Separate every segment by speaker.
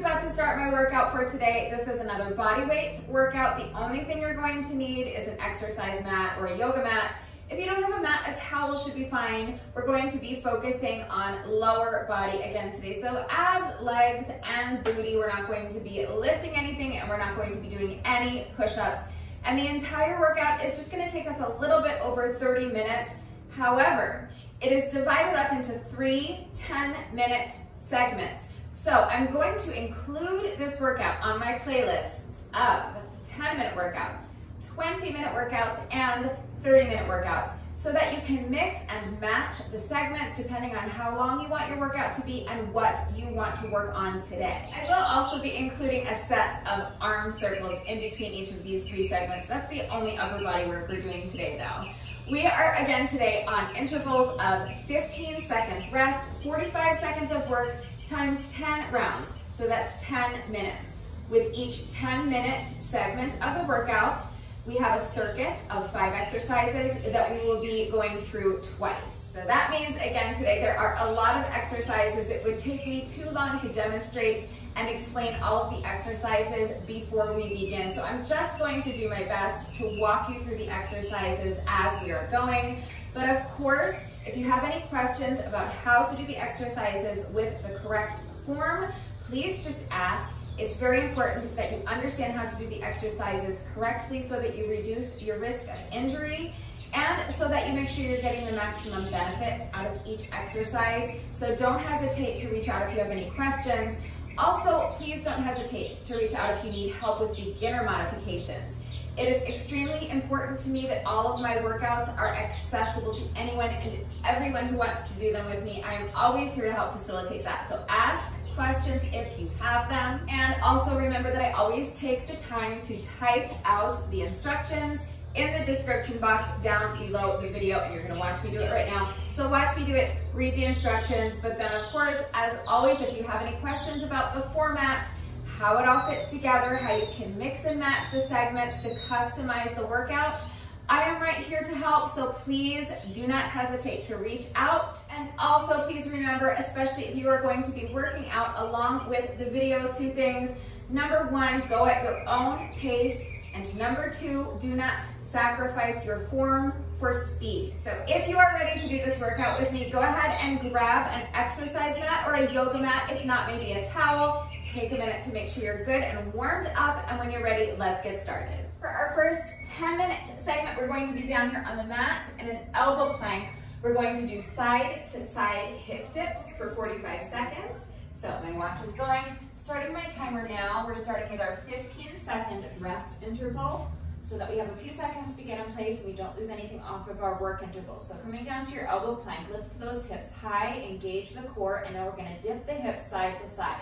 Speaker 1: about to start my workout for today. This is another body weight workout. The only thing you're going to need is an exercise mat or a yoga mat. If you don't have a mat, a towel should be fine. We're going to be focusing on lower body again today. So abs, legs, and booty. We're not going to be lifting anything and we're not going to be doing any push-ups. And the entire workout is just gonna take us a little bit over 30 minutes. However, it is divided up into three 10 minute segments. So I'm going to include this workout on my playlists of 10 minute workouts, 20 minute workouts, and 30 minute workouts so that you can mix and match the segments depending on how long you want your workout to be and what you want to work on today. I will also be including a set of arm circles in between each of these three segments. That's the only upper body work we're doing today though. We are again today on intervals of 15 seconds rest, 45 seconds of work times 10 rounds. So that's 10 minutes. With each 10 minute segment of the workout, we have a circuit of five exercises that we will be going through twice. So that means, again, today there are a lot of exercises. It would take me too long to demonstrate and explain all of the exercises before we begin. So I'm just going to do my best to walk you through the exercises as we are going. But of course, if you have any questions about how to do the exercises with the correct form, please just ask it's very important that you understand how to do the exercises correctly so that you reduce your risk of injury and so that you make sure you're getting the maximum benefit out of each exercise. So don't hesitate to reach out if you have any questions. Also, please don't hesitate to reach out if you need help with beginner modifications. It is extremely important to me that all of my workouts are accessible to anyone and everyone who wants to do them with me. I am always here to help facilitate that. So ask, questions if you have them. And also remember that I always take the time to type out the instructions in the description box down below the video and you're gonna watch me do it right now. So watch me do it, read the instructions, but then of course, as always, if you have any questions about the format, how it all fits together, how you can mix and match the segments to customize the workout, I am right here to help, so please do not hesitate to reach out. And also please remember, especially if you are going to be working out along with the video, two things. Number one, go at your own pace. And number two, do not sacrifice your form for speed. So if you are ready to do this workout with me, go ahead and grab an exercise mat or a yoga mat, if not maybe a towel. Take a minute to make sure you're good and warmed up. And when you're ready, let's get started. For our first 10 minute segment, we're going to be down here on the mat in an elbow plank. We're going to do side to side hip dips for 45 seconds. So my watch is going. Starting my timer now, we're starting with our 15 second rest interval so that we have a few seconds to get in place and we don't lose anything off of our work interval. So coming down to your elbow plank, lift those hips high, engage the core, and now we're gonna dip the hips side to side.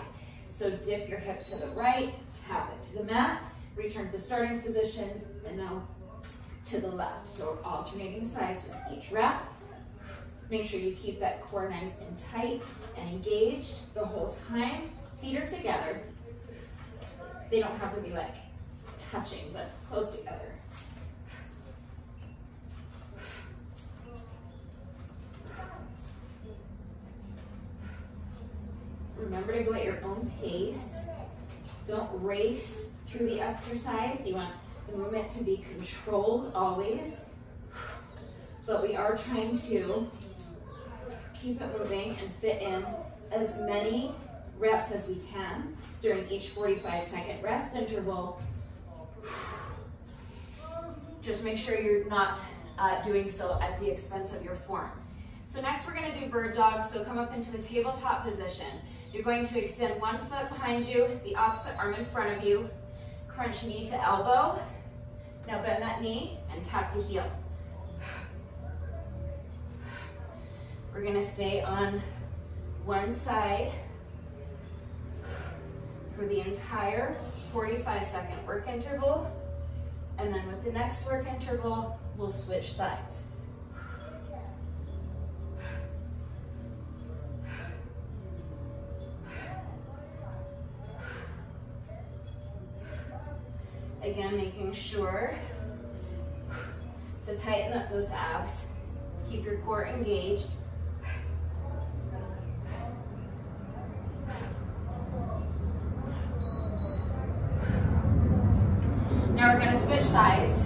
Speaker 1: So dip your hip to the right, tap it to the mat, return to the starting position, and now to the left. So alternating sides with each rep. Make sure you keep that core nice and tight and engaged the whole time. Feet are together. They don't have to be like touching, but close together. Remember to go at your own pace. Don't race through the exercise. You want the movement to be controlled always. But we are trying to keep it moving and fit in as many reps as we can during each 45 second rest interval. Just make sure you're not uh, doing so at the expense of your form. So next we're gonna do bird dog. So come up into the tabletop position. You're going to extend one foot behind you, the opposite arm in front of you, crunch knee to elbow. Now bend that knee and tap the heel. We're gonna stay on one side for the entire 45 second work interval. And then with the next work interval, we'll switch sides. Again, making sure to tighten up those abs. Keep your core engaged. sides.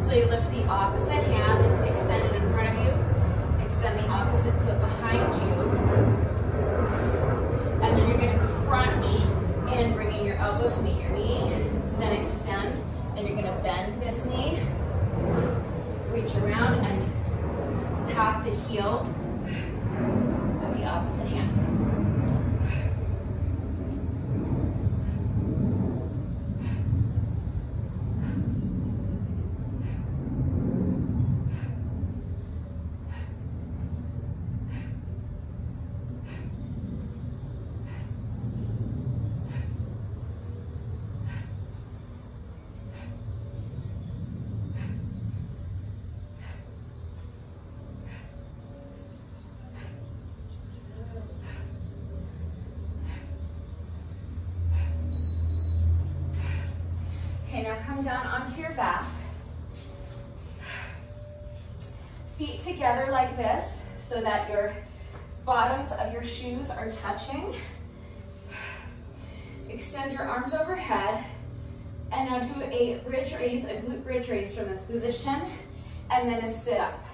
Speaker 1: So you lift the opposite hand, extended in front of you, extend the opposite foot behind you. And then you're gonna crunch in, bringing your elbow to meet your knee, then extend, then you're gonna bend this knee, reach around and tap the heel of the opposite hand. come down onto your back. Feet together like this so that your bottoms of your shoes are touching. Extend your arms overhead. And now do a bridge raise, a glute bridge raise from this position, and then a sit up.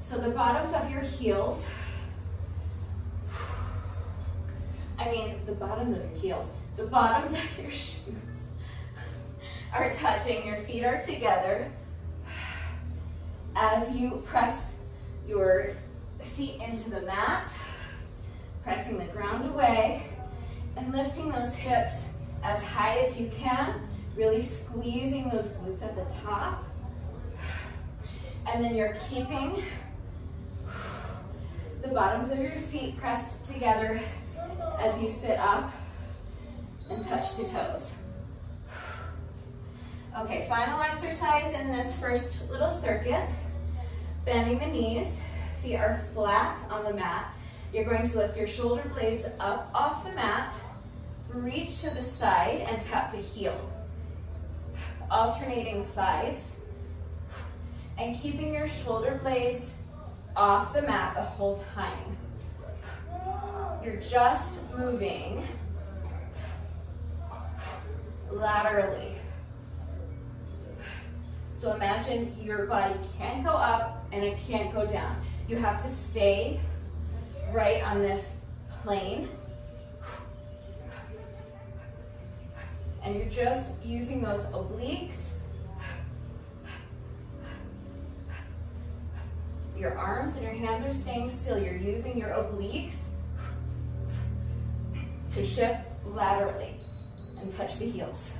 Speaker 1: So the bottoms of your heels, I mean the bottoms of your heels, the bottoms of your shoes are touching, your feet are together. As you press your feet into the mat, pressing the ground away, and lifting those hips as high as you can, really squeezing those glutes at the top. And then you're keeping the bottoms of your feet pressed together as you sit up and touch the toes. Okay, final exercise in this first little circuit. Bending the knees, feet are flat on the mat. You're going to lift your shoulder blades up off the mat, reach to the side and tap the heel. Alternating sides. And keeping your shoulder blades off the mat the whole time. You're just moving laterally. So imagine your body can't go up and it can't go down. You have to stay right on this plane. And you're just using those obliques. Your arms and your hands are staying still. You're using your obliques to shift laterally and touch the heels.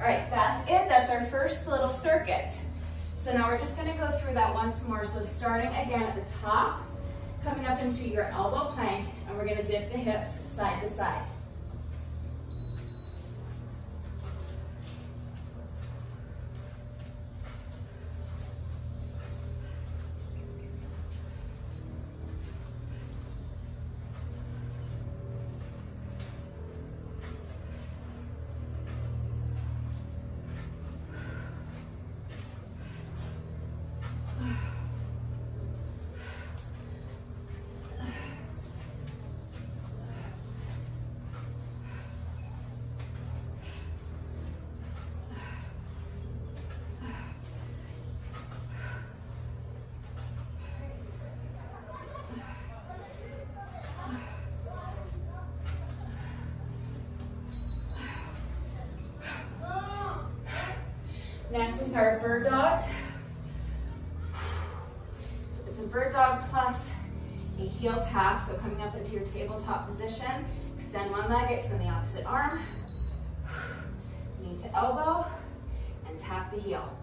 Speaker 1: All right, that's it. That's our first little circuit. So now we're just gonna go through that once more. So starting again at the top, coming up into your elbow plank, and we're gonna dip the hips side to side. Is our bird dogs. So it's a bird dog plus a heel tap. So coming up into your tabletop position, extend one leg, extend the opposite arm. Knee to elbow and tap the heel.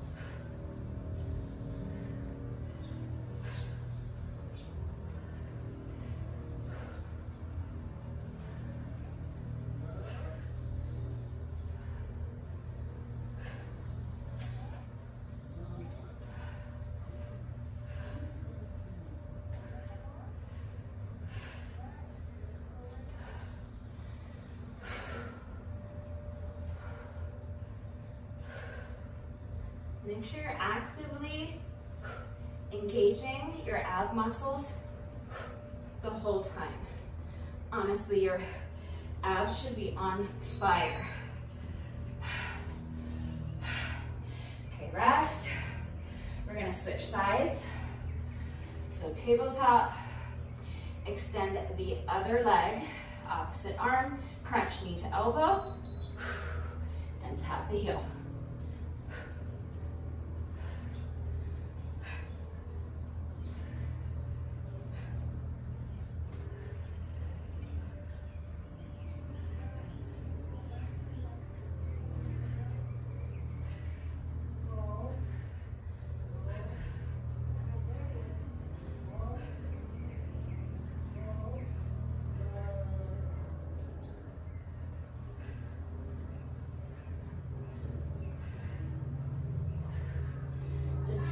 Speaker 1: Make sure you're actively engaging your ab muscles the whole time. Honestly, your abs should be on fire. rest. We're gonna switch sides. Tabletop, extend the other leg, opposite arm, crunch knee to elbow, and tap the heel.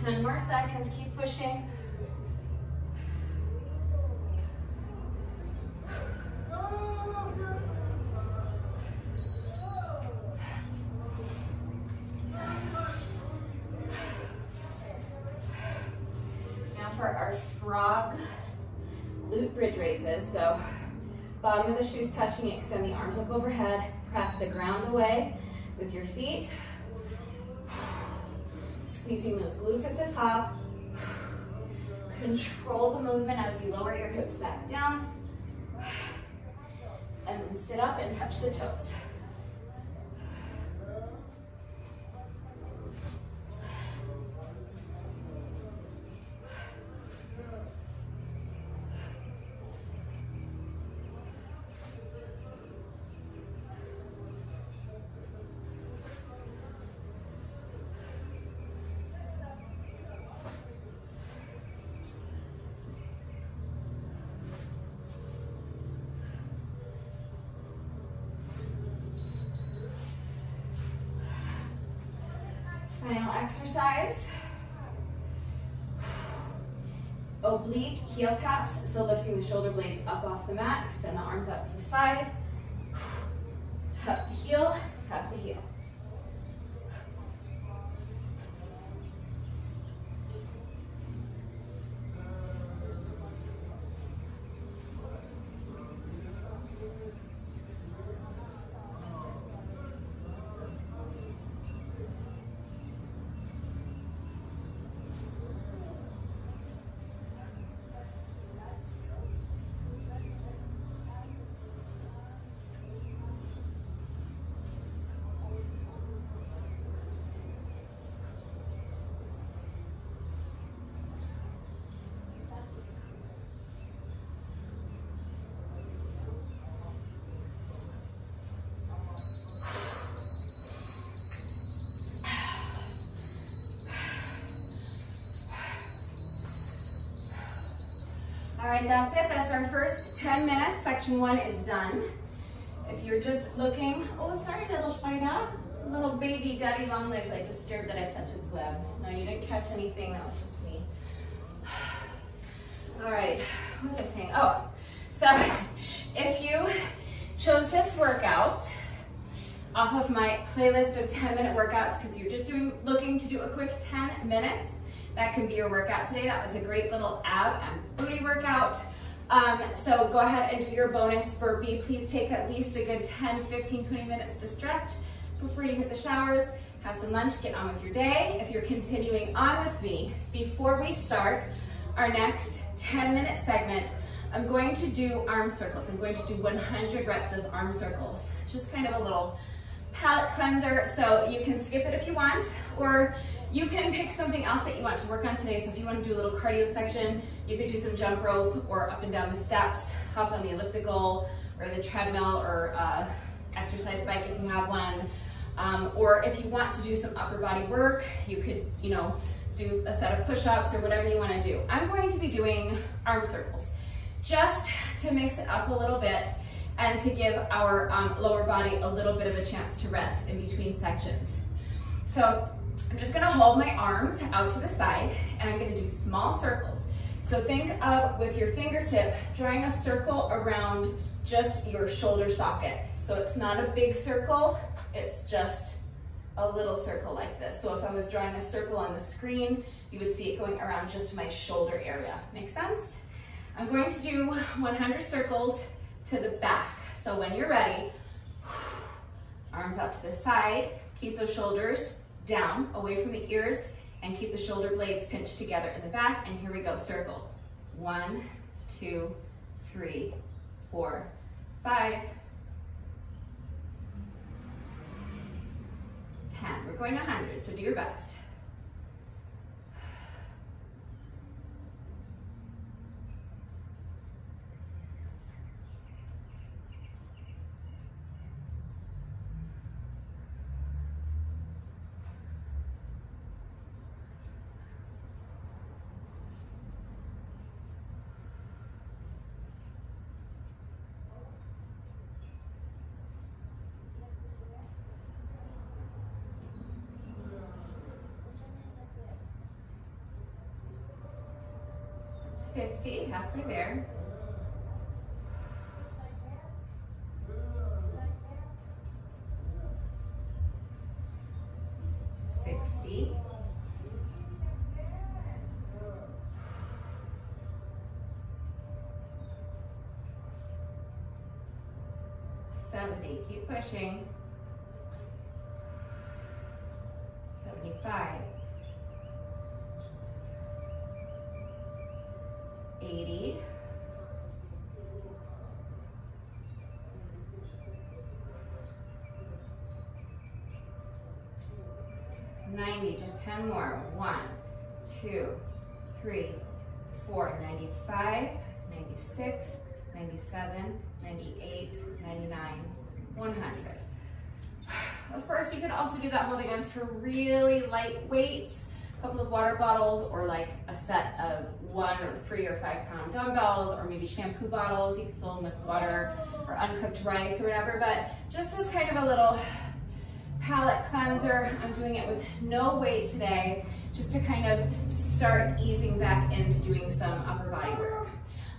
Speaker 1: 10 more seconds, keep pushing. Now for our frog glute bridge raises. So bottom of the shoes touching, extend the arms up overhead, press the ground away with your feet. Squeezing those glutes at the top. Control the movement as you lower your hips back down. And then sit up and touch the toes. Final exercise. Oblique heel taps, so lifting the shoulder blades up off the mat, extend the arms out to the side. Tap the heel, tap the heel. All right, that's it. That's our first 10 minutes. Section one is done. If you're just looking, oh, sorry, little spider. Little baby daddy long legs. I disturbed that I touched its web. No, you didn't catch anything. That was just me. All right, what was I saying? Oh, so if you chose this workout off of my playlist of 10 minute workouts because you're just doing looking to do a quick 10 minutes, that can be your workout today. That was a great little ab and booty workout. Um, so go ahead and do your bonus burpee. Please take at least a good 10, 15, 20 minutes to stretch before you hit the showers. Have some lunch, get on with your day. If you're continuing on with me, before we start our next 10 minute segment, I'm going to do arm circles. I'm going to do 100 reps of arm circles. Just kind of a little palate cleanser, so you can skip it if you want, or you can pick something else that you want to work on today. So if you want to do a little cardio section, you could do some jump rope or up and down the steps, hop on the elliptical or the treadmill or uh, exercise bike if you have one. Um, or if you want to do some upper body work, you could, you know, do a set of push-ups or whatever you want to do. I'm going to be doing arm circles just to mix it up a little bit and to give our um, lower body a little bit of a chance to rest in between sections. So I'm just gonna hold my arms out to the side and I'm gonna do small circles. So think of, with your fingertip, drawing a circle around just your shoulder socket. So it's not a big circle, it's just a little circle like this. So if I was drawing a circle on the screen, you would see it going around just my shoulder area. Make sense? I'm going to do 100 circles to the back. So when you're ready, arms out to the side, keep those shoulders down, away from the ears, and keep the shoulder blades pinched together in the back. And here we go, circle. One, two, three, four, five, ten. We're going 100, so do your best. 50, halfway there. Sixty. Seventy, keep pushing. Could also do that holding on to really light weights a couple of water bottles or like a set of one or three or five pound dumbbells or maybe shampoo bottles. You can fill them with water or uncooked rice or whatever, but just as kind of a little palate cleanser, I'm doing it with no weight today, just to kind of start easing back into doing some upper body work.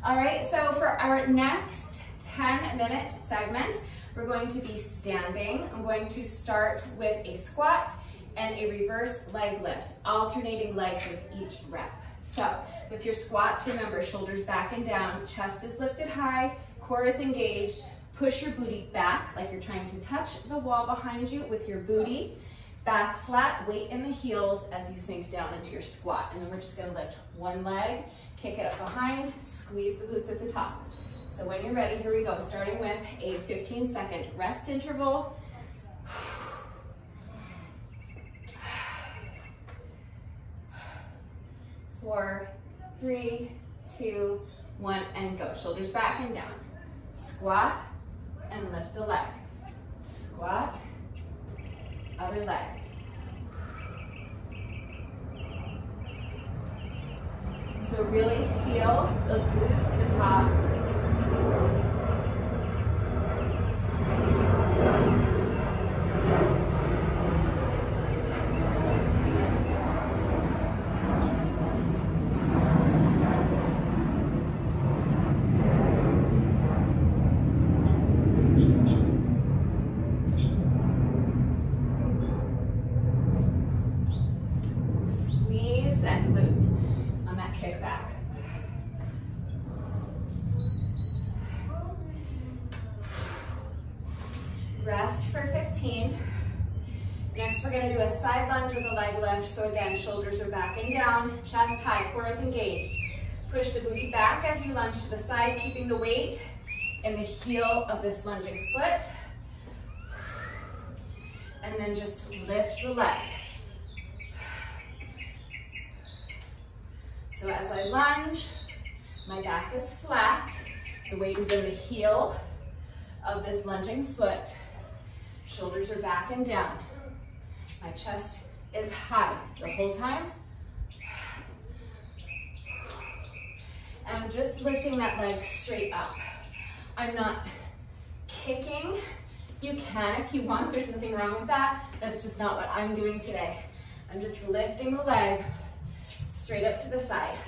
Speaker 1: All right, so for our next 10 minute segment, we're going to be standing. I'm going to start with a squat and a reverse leg lift, alternating legs with each rep. So with your squats, remember shoulders back and down, chest is lifted high, core is engaged, push your booty back like you're trying to touch the wall behind you with your booty, back flat, weight in the heels as you sink down into your squat. And then we're just gonna lift one leg, kick it up behind, squeeze the glutes at the top. So when you're ready, here we go, starting with a 15 second rest interval. four, three, two, one, and go. Shoulders back and down. Squat and lift the leg. Squat, other leg. So really feel those glutes at the top. So again, shoulders are back and down, chest high, core is engaged. Push the booty back as you lunge to the side, keeping the weight in the heel of this lunging foot. And then just lift the leg. So as I lunge, my back is flat. The weight is in the heel of this lunging foot. Shoulders are back and down. My chest is high the whole time. I'm just lifting that leg straight up. I'm not kicking. You can if you want, there's nothing wrong with that. That's just not what I'm doing today. I'm just lifting the leg straight up to the side,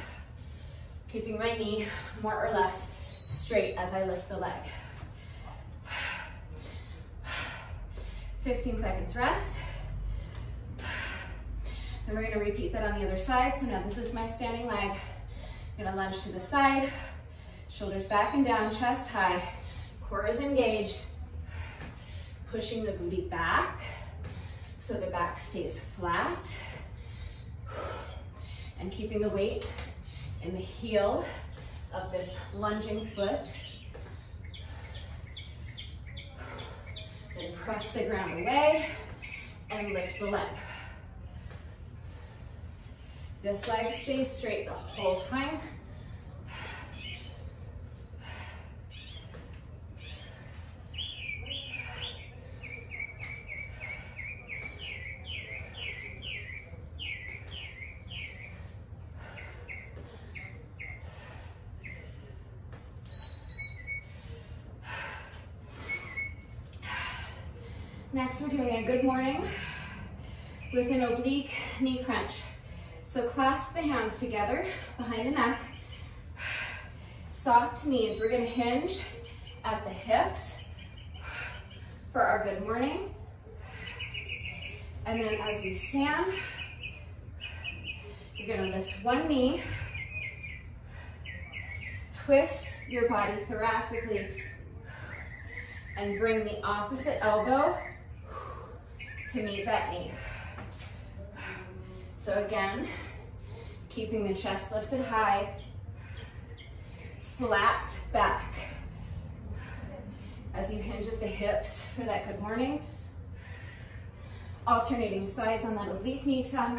Speaker 1: keeping my knee more or less straight as I lift the leg. 15 seconds rest. And we're gonna repeat that on the other side. So now this is my standing leg. Gonna lunge to the side, shoulders back and down, chest high, core is engaged, pushing the booty back, so the back stays flat. And keeping the weight in the heel of this lunging foot. Then press the ground away and lift the leg. This leg stays straight the whole time. Next, we're doing a good morning with an oblique knee crunch. So clasp the hands together behind the neck. Soft knees. We're gonna hinge at the hips for our good morning. And then as we stand, you're gonna lift one knee, twist your body thoracically, and bring the opposite elbow to meet that knee. So again, keeping the chest lifted high, flat back. As you hinge at the hips for that good morning. Alternating sides on that oblique knee tuck.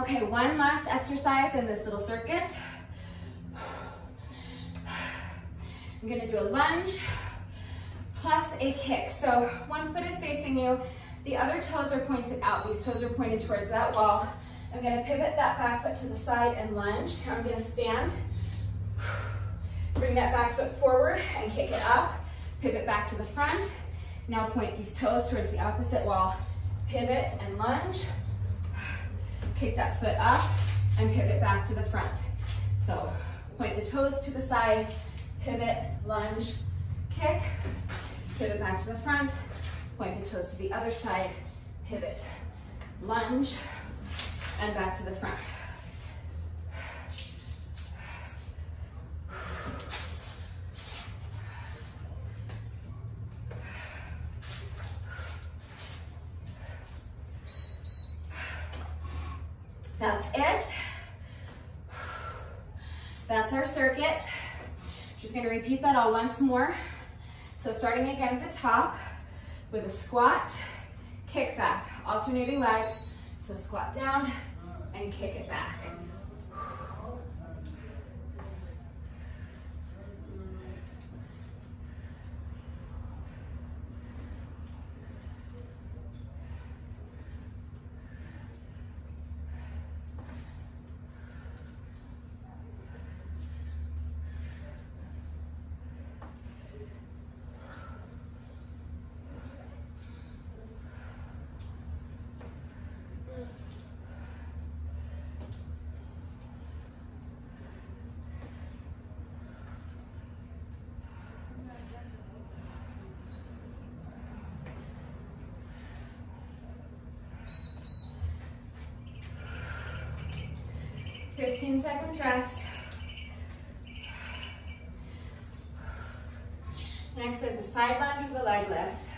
Speaker 1: Okay, one last exercise in this little circuit. I'm gonna do a lunge plus a kick. So one foot is facing you, the other toes are pointed out. These toes are pointed towards that wall. I'm gonna pivot that back foot to the side and lunge. I'm gonna stand, bring that back foot forward and kick it up. Pivot back to the front. Now point these toes towards the opposite wall. Pivot and lunge. Kick that foot up and pivot back to the front. So point the toes to the side, pivot, lunge, kick, pivot back to the front, point the toes to the other side, pivot, lunge, and back to the front. That's it. That's our circuit. Just gonna repeat that all once more. Starting again at the top with a squat, kick back, alternating legs. So squat down and kick it back. Seconds rest. Next is a side lunge with a leg lift.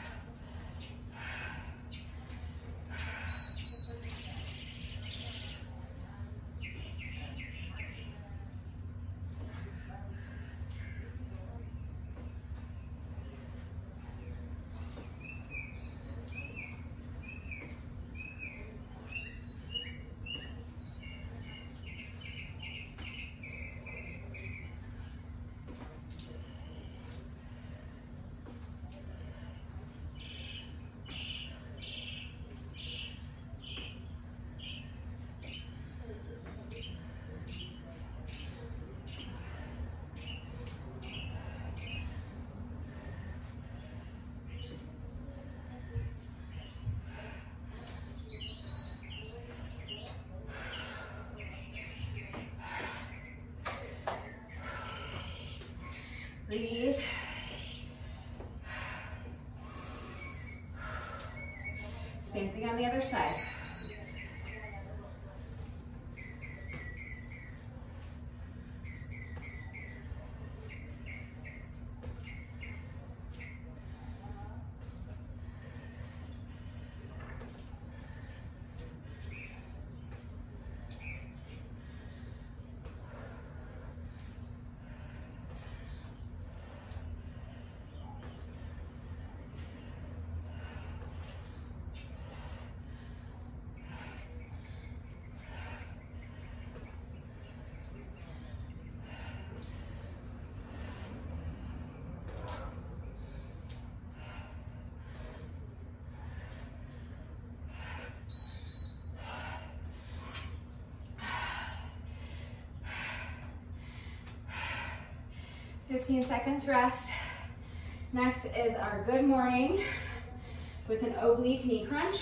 Speaker 1: Breathe. Same thing on the other side. 15 seconds rest. Next is our good morning with an oblique knee crunch.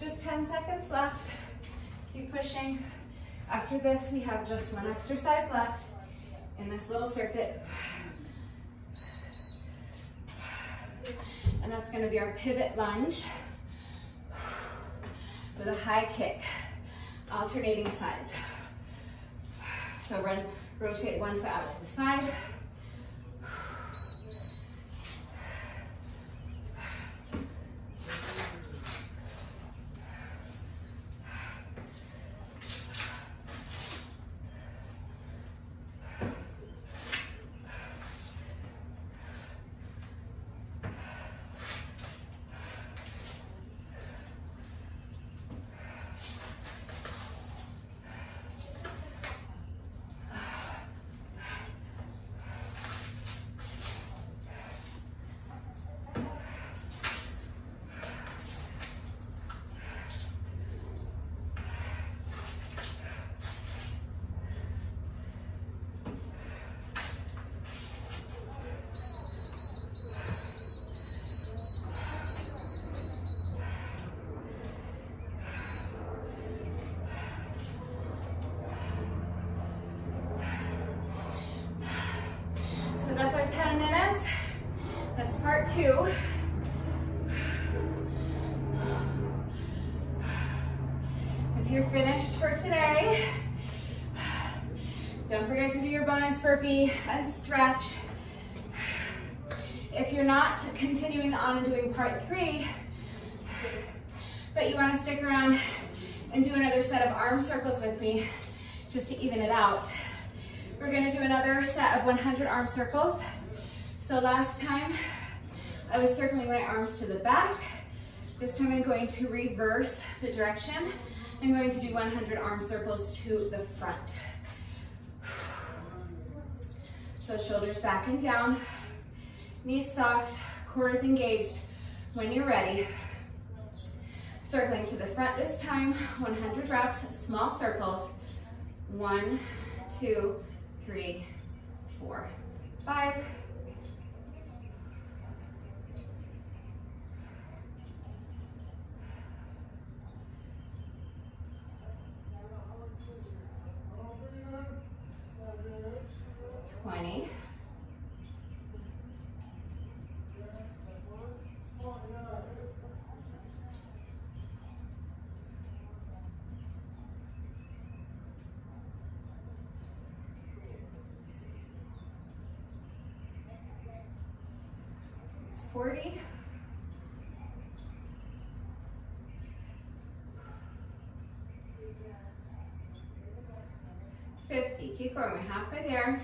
Speaker 1: Just 10 left. Keep pushing. After this, we have just one exercise left in this little circuit. And that's gonna be our pivot lunge with a high kick, alternating sides. So run, rotate one foot out to the side, two. If you're finished for today, don't forget bonus burpee and stretch. If you're not continuing on and doing part three, but you wanna stick around and do another set of arm circles with me, just to even it out. We're gonna do another set of 100 arm circles. So last time, I was circling my arms to the back. This time I'm going to reverse the direction. I'm going to do 100 arm circles to the front. So shoulders back and down, knees soft, core is engaged. When you're ready, circling to the front this time, 100 reps, small circles. One, two, three, four, five, Keep going, we're halfway there.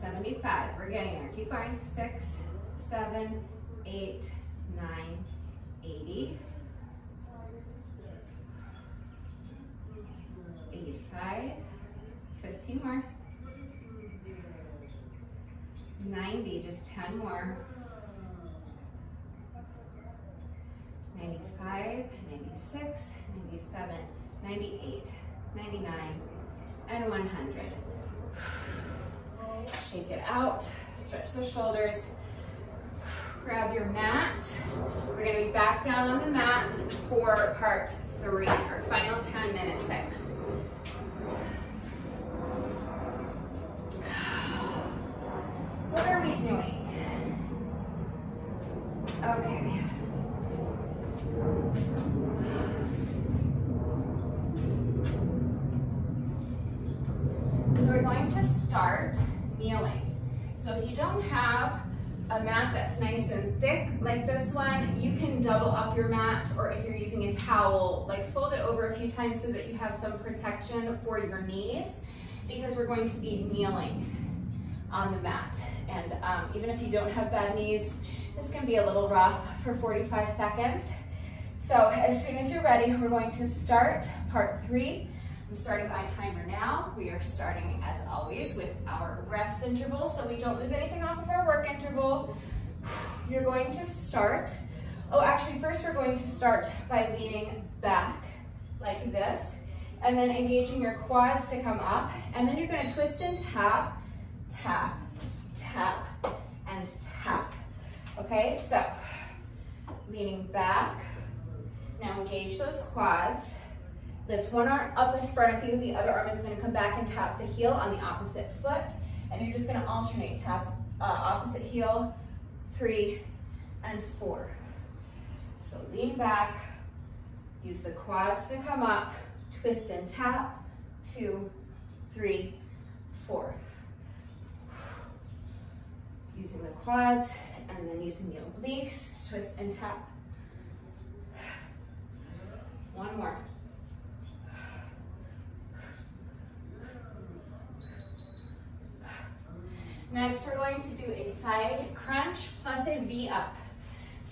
Speaker 1: Seventy-five, we're getting there. Keep going, six, seven, eight, nine, eighty. 85, 15 more. 90, just 10 more. 95, 96, 97, 98, 99, and 100. Shake it out, stretch the shoulders, grab your mat. We're gonna be back down on the mat for part three, our final 10 minute segment. What are we doing? Okay. So we're going to start kneeling. So if you don't have a mat that's nice and thick like this one, you can your mat or if you're using a towel, like fold it over a few times so that you have some protection for your knees because we're going to be kneeling on the mat. And um, even if you don't have bad knees, this can be a little rough for 45 seconds. So as soon as you're ready, we're going to start part three. I'm starting my timer now. We are starting, as always, with our rest interval so we don't lose anything off of our work interval. You're going to start, oh, actually, first we're going to start by leaning back like this, and then engaging your quads to come up, and then you're gonna twist and tap, tap, tap, and tap. Okay, so leaning back. Now engage those quads. Lift one arm up in front of you. The other arm is gonna come back and tap the heel on the opposite foot. And you're just gonna alternate, tap uh, opposite heel, three and four. So lean back, use the quads to come up, twist and tap, two, three, four. Using the quads and then using the obliques to twist and tap. One more. Next, we're going to do a side crunch plus a V up.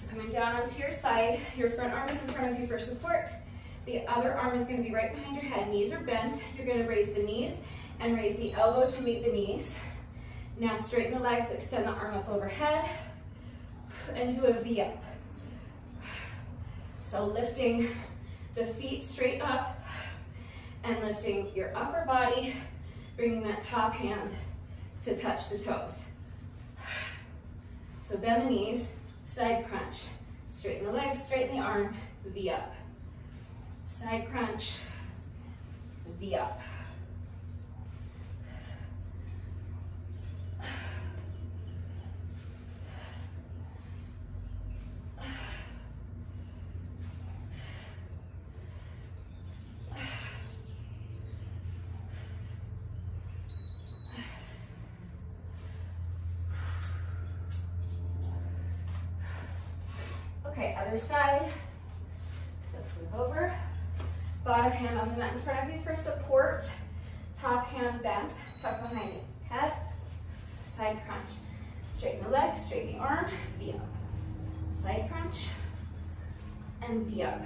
Speaker 1: So coming down onto your side, your front arm is in front of you for support. The other arm is gonna be right behind your head. Knees are bent. You're gonna raise the knees and raise the elbow to meet the knees. Now straighten the legs, extend the arm up overhead, and do a V up. So lifting the feet straight up and lifting your upper body, bringing that top hand to touch the toes. So bend the knees, side crunch. Straighten the legs, straighten the arm, V up. Side crunch, V up. Okay, other side. So flip over. Bottom hand on the mat in front of you for support. Top hand bent, tuck behind it. Head, side crunch. Straighten the legs, straighten the arm, V up. Side crunch, and V up.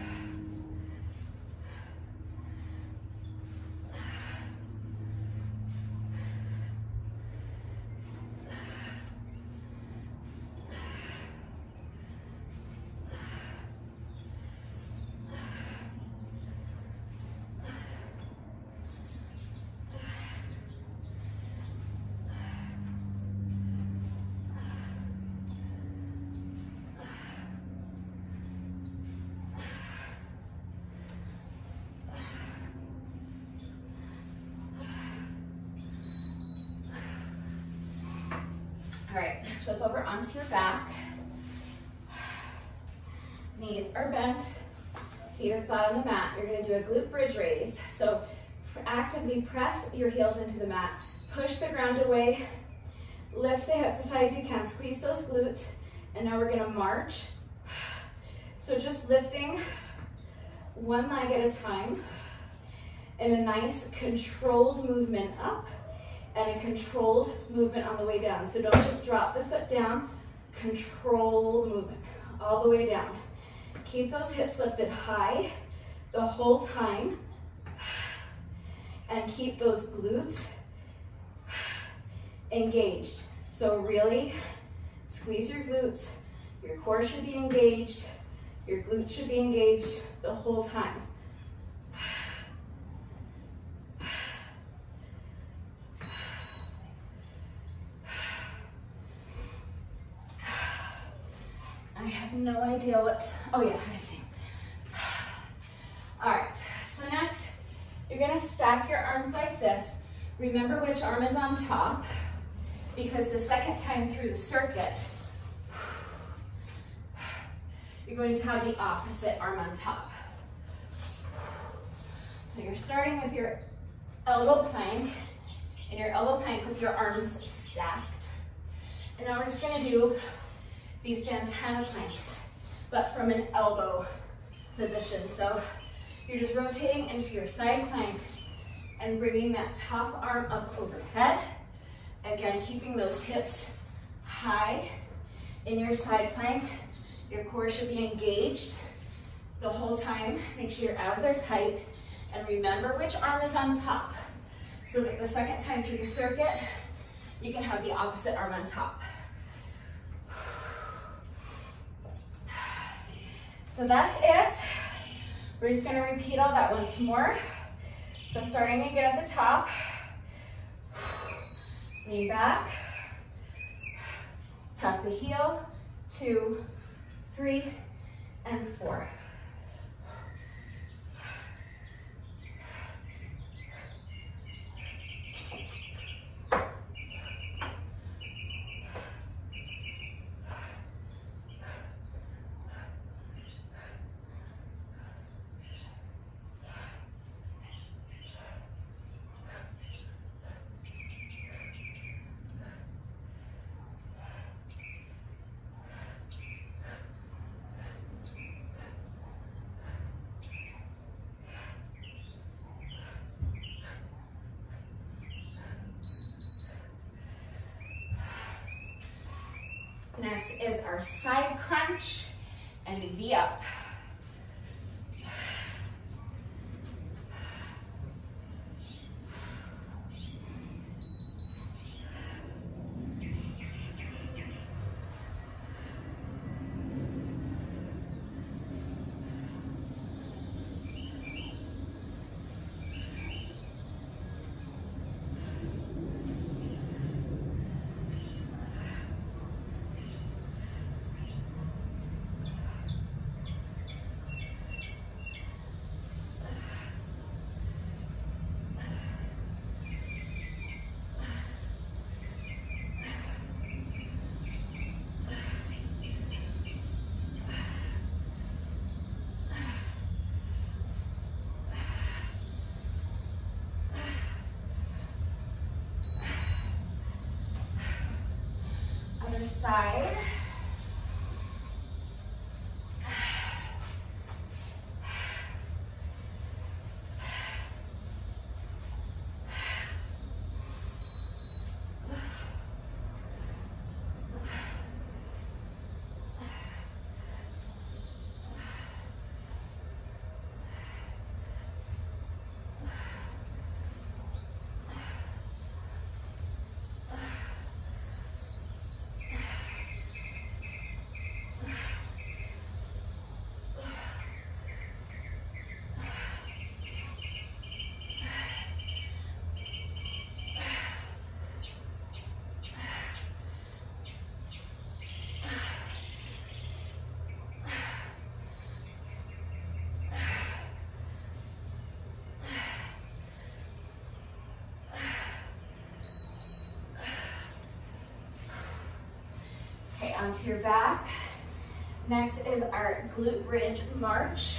Speaker 1: All right, flip over onto your back. Knees are bent, feet are flat on the mat. You're gonna do a glute bridge raise. So actively press your heels into the mat. Push the ground away, lift the hips as high as you can, squeeze those glutes, and now we're gonna march. So just lifting one leg at a time in a nice controlled movement up and a controlled movement on the way down. So don't just drop the foot down, control the movement all the way down. Keep those hips lifted high the whole time and keep those glutes engaged. So really squeeze your glutes. Your core should be engaged. Your glutes should be engaged the whole time. I have no idea what's, oh yeah, I think. All right, so next, you're gonna stack your arms like this. Remember which arm is on top, because the second time through the circuit, you're going to have the opposite arm on top. So you're starting with your elbow plank, and your elbow plank with your arms stacked. And now we're just gonna do these Santana planks, but from an elbow position. So you're just rotating into your side plank and bringing that top arm up overhead. Again, keeping those hips high in your side plank. Your core should be engaged the whole time. Make sure your abs are tight. And remember which arm is on top. So that the second time through the circuit, you can have the opposite arm on top. So that's it. We're just gonna repeat all that once more. So starting again at the top. Lean back. Tuck the heel. Two, three, and four. Next is our side crunch and V up. Other side. Okay, onto your back. Next is our glute bridge march.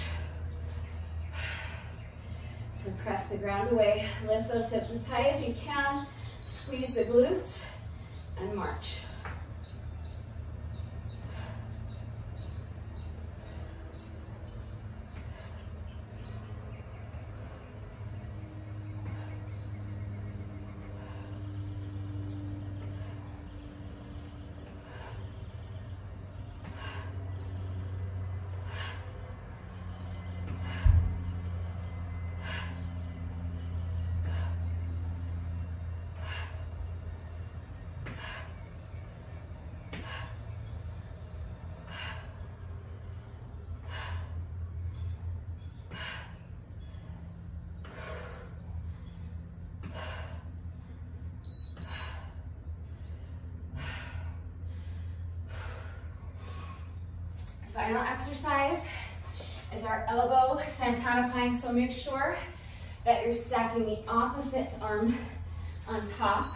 Speaker 1: So press the ground away, lift those hips as high as you can, squeeze the glutes, and march. Final exercise is our elbow So make sure that you're stacking the opposite arm on top.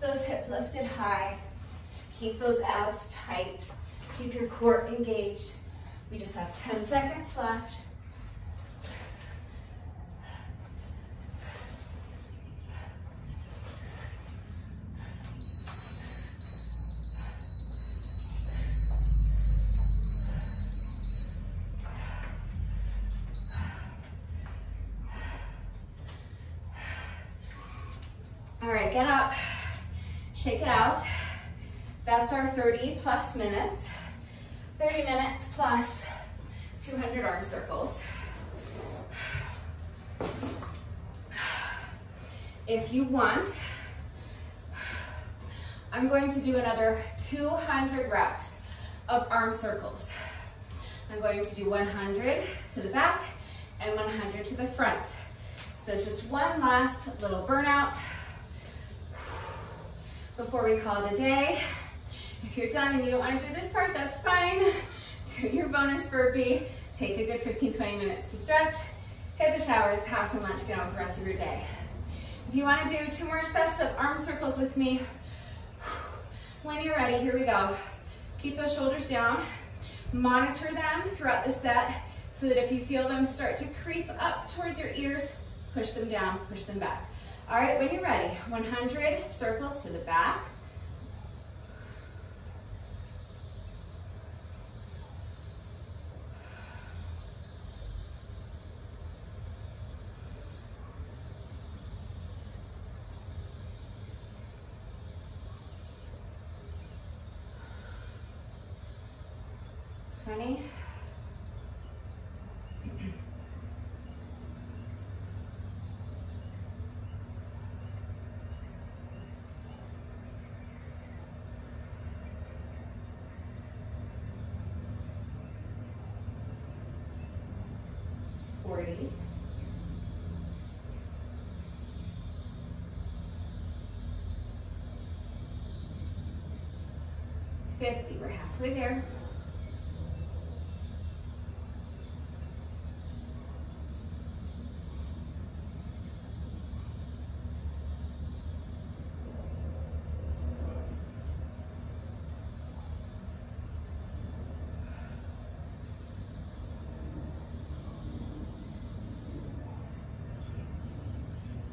Speaker 2: Those hips lifted high. Keep those abs tight. Keep your core engaged. We just have 10 seconds left.
Speaker 1: All right, get up, shake it out. That's our 30 minutes. 30 minutes plus 200 arm circles. If you want, I'm going to do another 200 reps of arm circles. I'm going to do 100 to the back and 100 to the front. So just one last little burnout before we call it a day. If you're done and you don't want to do this part, that's fine. Do your bonus burpee. Take a good 15, 20 minutes to stretch. Hit the showers, have some lunch, get on with the rest of your day. If you want to do two more sets of arm circles with me, when you're ready, here we go. Keep those shoulders down. Monitor them throughout the set so that if you feel them start to creep up towards your ears, push them down, push them back. All right, when you're ready, 100 circles to the back. 20. Forty. Fifty, we're halfway there.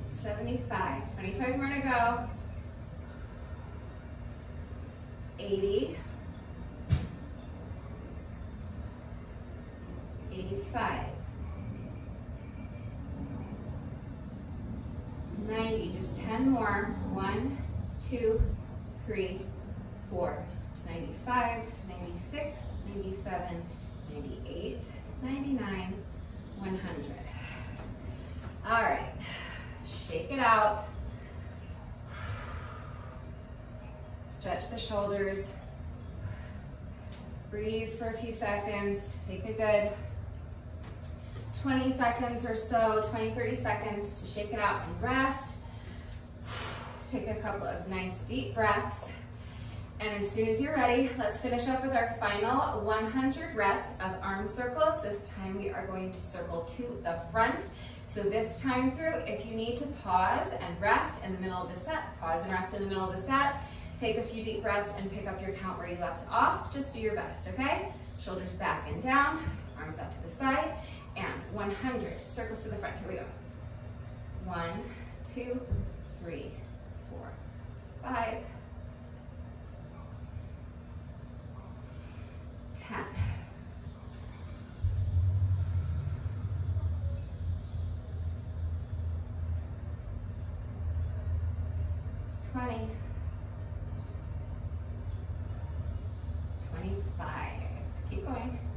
Speaker 1: Seventy-five. Twenty-five more to go. Eighty. Eighty-five. Ninety. Just ten more. One, two, three, four. Ninety-five, ninety-six, ninety-seven, ninety-eight, ninety-nine, one hundred. All right. Shake it out. Stretch the shoulders. Breathe for a few seconds. Take a good 20 seconds or so, 20, 30 seconds to shake it out and rest. Take a couple of nice deep breaths. And as soon as you're ready, let's finish up with our final 100 reps of arm circles. This time we are going to circle to the front. So this time through, if you need to pause and rest in the middle of the set, pause and rest in the middle of the set, take a few deep breaths and pick up your count where you left off. Just do your best, okay? Shoulders back and down, arms out to the side, and 100 circles to the front. Here we go. One, two, three, four, five, 10. It's 20. 25. Keep going.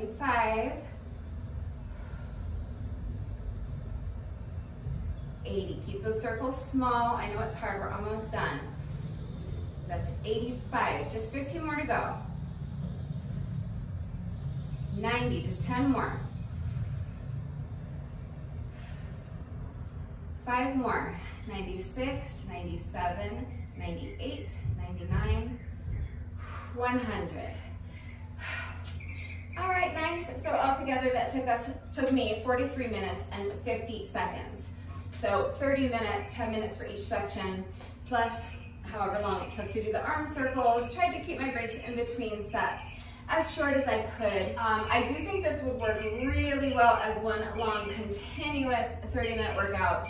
Speaker 1: 75, 80. Keep those circles small. I know it's hard, we're almost done. That's 85, just 15 more to go. 90, just 10 more. Five more, 96, 97, 98, 99, 100. All right, nice. So altogether that took us, took me 43 minutes and 50 seconds. So 30 minutes, 10 minutes for each section, plus however long it took to do the arm circles. Tried to keep my breaks in between sets as short as I could. Um, I do think this would work really well as one long continuous 30 minute workout.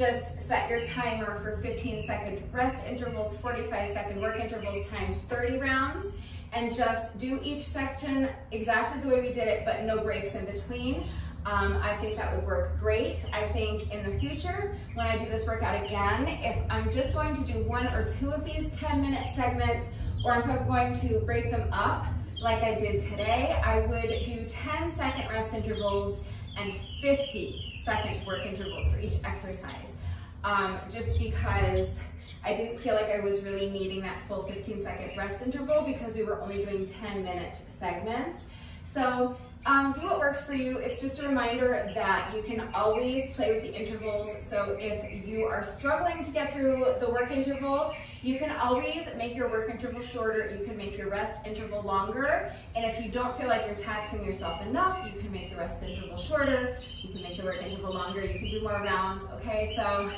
Speaker 1: Just set your timer for 15 second rest intervals, 45 second work intervals times 30 rounds and just do each section exactly the way we did it, but no breaks in between. Um, I think that would work great. I think in the future, when I do this workout again, if I'm just going to do one or two of these 10 minute segments, or if I'm going to break them up like I did today, I would do 10 second rest intervals and 50 second work intervals for each exercise. Um, just because I didn't feel like I was really needing that full 15 second rest interval because we were only doing 10 minute segments. So um, do what works for you. It's just a reminder that you can always play with the intervals. So if you are struggling to get through the work interval, you can always make your work interval shorter. You can make your rest interval longer. And if you don't feel like you're taxing yourself enough, you can make the rest interval shorter. You can make the work interval longer. You can do more rounds. Okay, so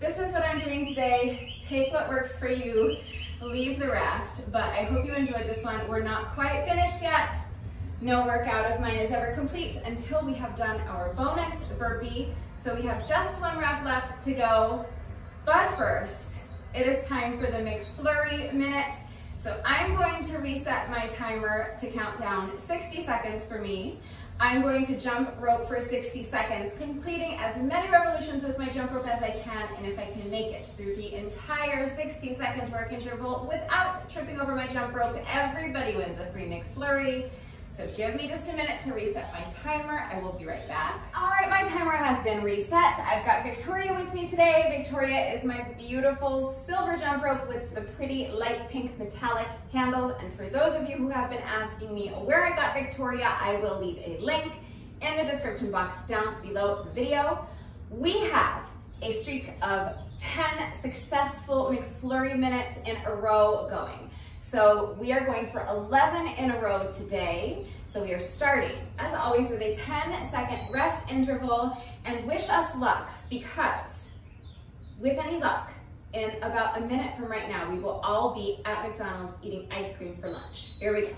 Speaker 1: this is what I'm doing today. Take what works for you, leave the rest. But I hope you enjoyed this one. We're not quite finished yet. No workout of mine is ever complete until we have done our bonus burpee. So we have just one rep left to go. But first, it is time for the McFlurry minute. So I'm going to reset my timer to count down 60 seconds for me. I'm going to jump rope for 60 seconds, completing as many revolutions with my jump rope as I can, and if I can make it through the entire 60 second work interval without tripping over my jump rope, everybody wins a free McFlurry. So give me just a minute to reset my timer. I will be right back. All right, my timer has been reset. I've got Victoria with me today. Victoria is my beautiful silver jump rope with the pretty light pink metallic handles. And for those of you who have been asking me where I got Victoria, I will leave a link in the description box down below the video. We have a streak of 10 successful McFlurry minutes in a row going. So we are going for 11 in a row today. So we are starting, as always, with a 10 second rest interval and wish us luck because with any luck, in about a minute from right now, we will all be at McDonald's eating ice cream for lunch. Here we go.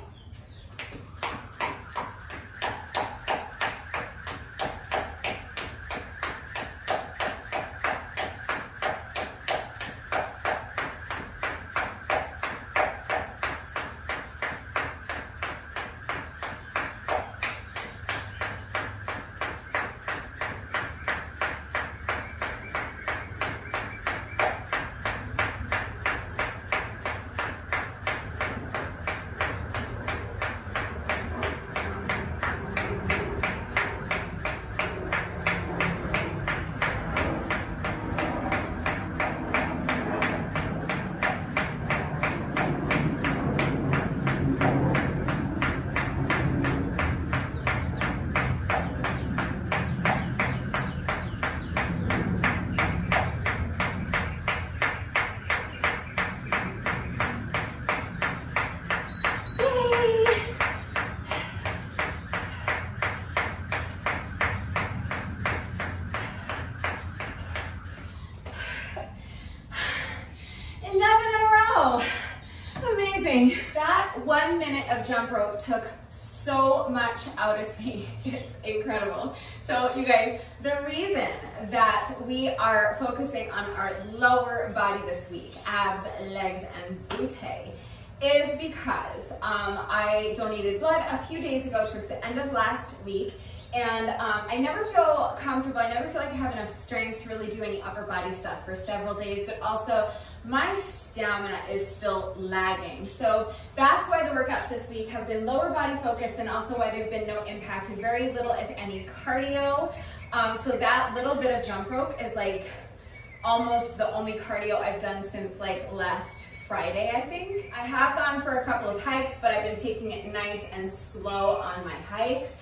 Speaker 1: Jump rope took so much out of me. It's incredible. So you guys, the reason that we are focusing on our lower body this week, abs, legs, and butte, is because um, I donated blood a few days ago towards the end of last week And um, I never feel comfortable, I never feel like I have enough strength to really do any upper body stuff for several days, but also my stamina is still lagging. So that's why the workouts this week have been lower body focused and also why they've been no impact, and very little, if any, cardio. Um, so that little bit of jump rope is like almost the only cardio I've done since like last Friday, I think. I have gone for a couple of hikes, but I've been taking it nice and slow on my hikes.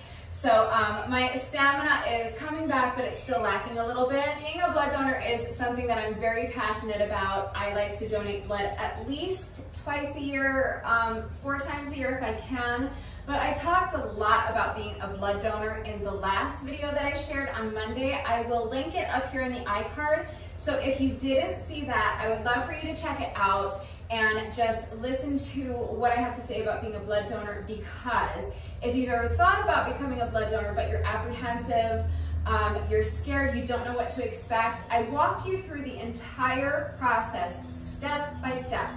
Speaker 1: So um, my stamina is coming back, but it's still lacking a little bit. Being a blood donor is something that I'm very passionate about. I like to donate blood at least twice a year, um, four times a year if I can. But I talked a lot about being a blood donor in the last video that I shared on Monday. I will link it up here in the iCard. So if you didn't see that, I would love for you to check it out and just listen to what I have to say about being a blood donor because if you've ever thought about becoming a blood donor but you're apprehensive, um, you're scared, you don't know what to expect, I walked you through the entire process step by step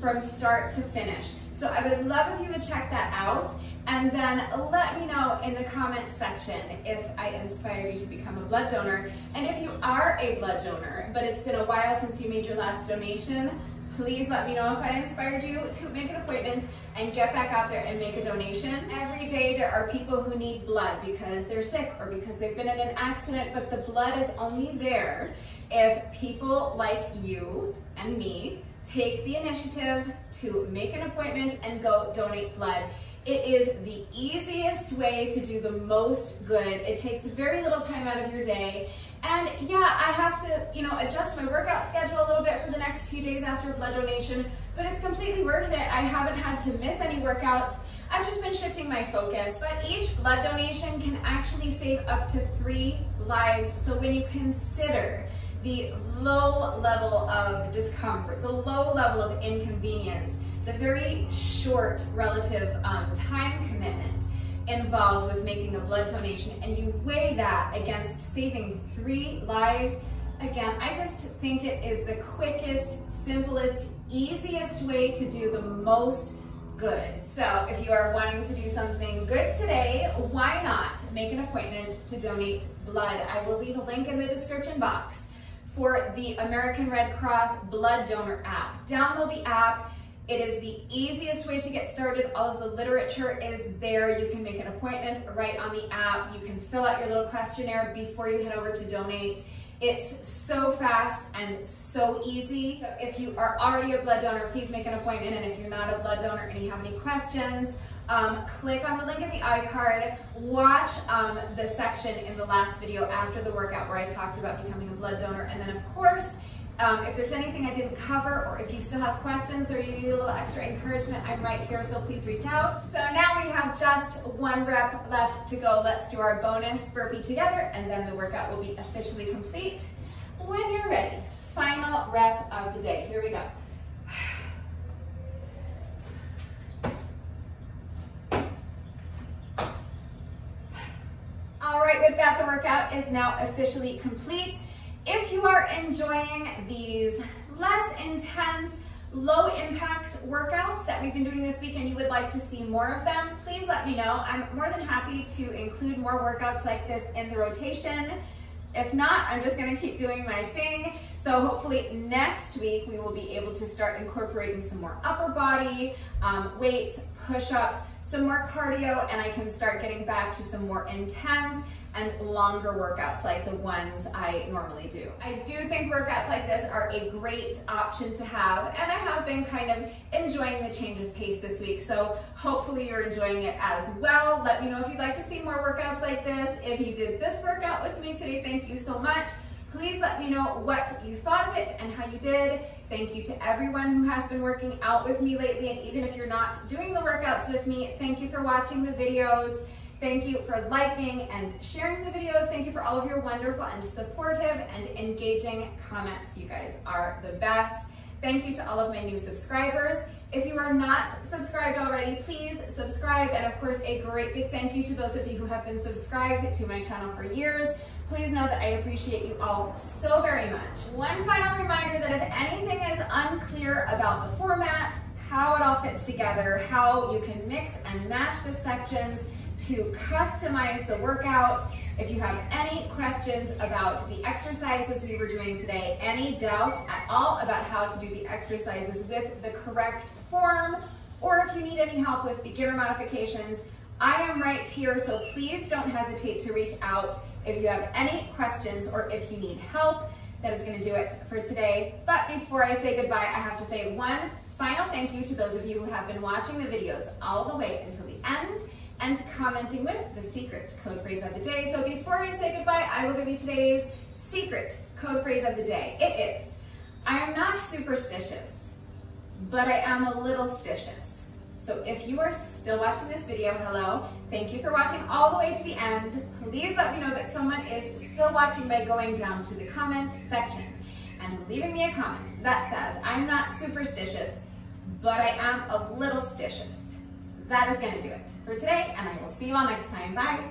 Speaker 1: from start to finish. So I would love if you would check that out and then let me know in the comment section if I inspired you to become a blood donor. And if you are a blood donor, but it's been a while since you made your last donation, please let me know if I inspired you to make an appointment and get back out there and make a donation. Every day there are people who need blood because they're sick or because they've been in an accident, but the blood is only there if people like you and me take the initiative to make an appointment and go donate blood. It is the easiest way to do the most good. It takes very little time out of your day. And yeah, I have to, you know, adjust my workout schedule a little bit for the next few days after blood donation, but it's completely worth it. I haven't had to miss any workouts. I've just been shifting my focus. But each blood donation can actually save up to three lives. So when you consider the low level of discomfort, the low level of inconvenience, the very short relative um, time commitment involved with making a blood donation, and you weigh that against saving three lives, again, I just think it is the quickest, simplest, easiest way to do the most good. So if you are wanting to do something good today, why not make an appointment to donate blood? I will leave a link in the description box for the American Red Cross Blood Donor app. Download the app. It is the easiest way to get started. All of the literature is there. You can make an appointment right on the app. You can fill out your little questionnaire before you head over to donate. It's so fast and so easy. So if you are already a blood donor, please make an appointment. And if you're not a blood donor and you have any questions, um, click on the link in the iCard, watch um, the section in the last video after the workout where I talked about becoming a blood donor, and then of course, um, if there's anything I didn't cover or if you still have questions or you need a little extra encouragement, I'm right here, so please reach out. So now we have just one rep left to go. Let's do our bonus burpee together and then the workout will be officially complete when you're ready. Final rep of the day. Here we go. All right, with that, the workout is now officially complete. If you are enjoying these less intense, low impact workouts that we've been doing this week and you would like to see more of them, please let me know. I'm more than happy to include more workouts like this in the rotation. If not, I'm just gonna keep doing my thing. So hopefully next week we will be able to start incorporating some more upper body, um, weights, push-ups, some more cardio, and I can start getting back to some more intense and longer workouts like the ones I normally do. I do think workouts like this are a great option to have, and I have been kind of enjoying the change of pace this week, so hopefully you're enjoying it as well. Let me know if you'd like to see more workouts like this. If you did this workout with me today, thank you so much. Please let me know what you thought of it and how you did. Thank you to everyone who has been working out with me lately, and even if you're not doing the workouts with me, thank you for watching the videos. Thank you for liking and sharing the videos. Thank you for all of your wonderful and supportive and engaging comments. You guys are the best. Thank you to all of my new subscribers. If you are not subscribed already, please subscribe. And of course, a great big thank you to those of you who have been subscribed to my channel for years. Please know that I appreciate you all so very much. One final reminder that if anything is unclear about the format, how it all fits together, how you can mix and match the sections to customize the workout. If you have any questions about the exercises we were doing today, any doubts at all about how to do the exercises with the correct form, or if you need any help with beginner modifications, I am right here, so please don't hesitate to reach out if you have any questions or if you need help. That is gonna do it for today. But before I say goodbye, I have to say one final thank you to those of you who have been watching the videos all the way until the end and commenting with the secret code phrase of the day. So before I say goodbye, I will give you today's secret code phrase of the day. It is, I am not superstitious, but I am a little stitious. So if you are still watching this video, hello, thank you for watching all the way to the end. Please let me know that someone is still watching by going down to the comment section and leaving me a comment that says, I'm not superstitious, but I am a little stitious. That is gonna do it for today, and I will see you all next time. Bye.